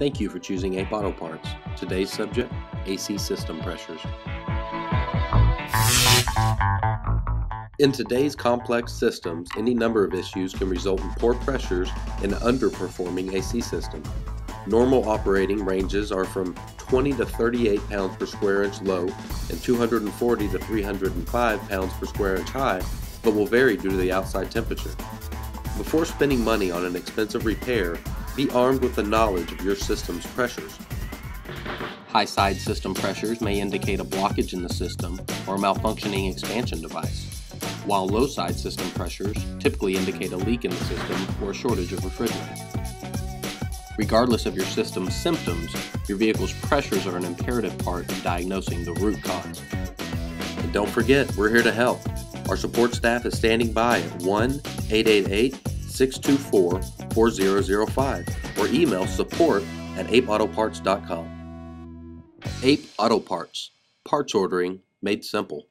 Thank you for choosing Ape Auto Parts. Today's subject, AC system pressures. In today's complex systems, any number of issues can result in poor pressures and underperforming AC system. Normal operating ranges are from 20 to 38 pounds per square inch low and 240 to 305 pounds per square inch high, but will vary due to the outside temperature. Before spending money on an expensive repair, be armed with the knowledge of your system's pressures. High side system pressures may indicate a blockage in the system or a malfunctioning expansion device while low side system pressures typically indicate a leak in the system or a shortage of refrigerant. Regardless of your system's symptoms, your vehicle's pressures are an imperative part of diagnosing the root cause. And don't forget, we're here to help. Our support staff is standing by at 1 888 624 4005 or email support at apeautoparts.com. Ape Auto Parts. Parts ordering made simple.